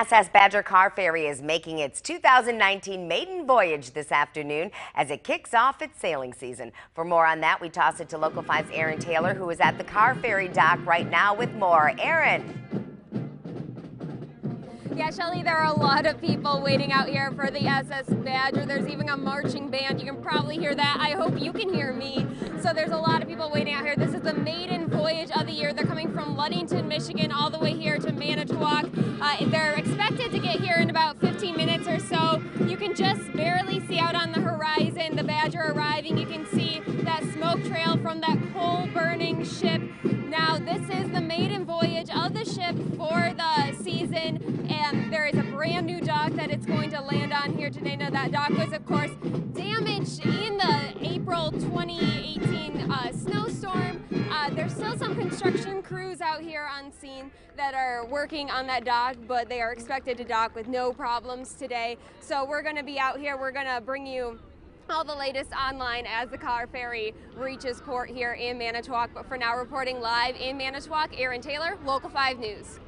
SS Badger Car Ferry is making its 2019 maiden voyage this afternoon as it kicks off its sailing season. For more on that, we toss it to Local 5's Aaron Taylor, who is at the Car Ferry dock right now with more. Aaron. Yeah, Shelly, there are a lot of people waiting out here for the SS Badger. There's even a marching band. You can probably hear that. I hope you can hear me. So there's a lot of people waiting out here. This is the maiden voyage of the year. They're coming from Ludington, Michigan, all the way here You can just barely see out on the horizon the Badger arriving. You can see that smoke trail from that coal-burning ship. Now, this is the maiden voyage of the ship for the season, and there is a brand new dock that it's going to land on here today. Now, that dock was, of course, damaged in the April 2018 uh, snowstorm. Uh, there's still some construction crews out here on scene that are working on that dock, but they are expected to dock with no problems today. So we're going to be out here. We're going to bring you all the latest online as the car ferry reaches port here in Manitowoc. But for now, reporting live in Manitowoc, Aaron Taylor, Local 5 News.